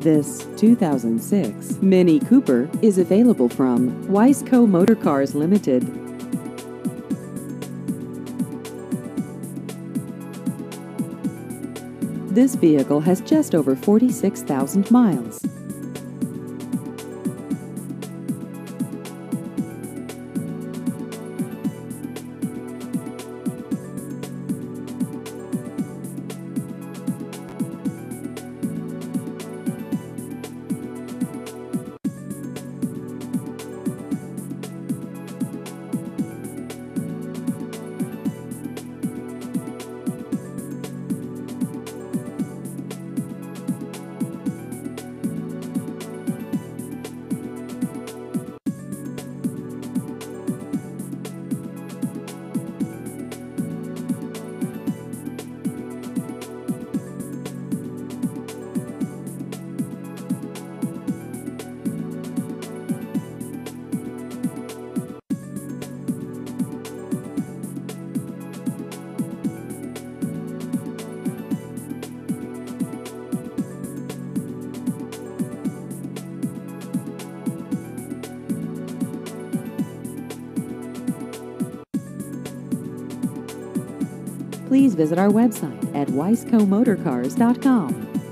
This 2006 Mini Cooper is available from Weisco Motor Cars Limited. This vehicle has just over 46,000 miles. Please visit our website at weiscomotorcars.com.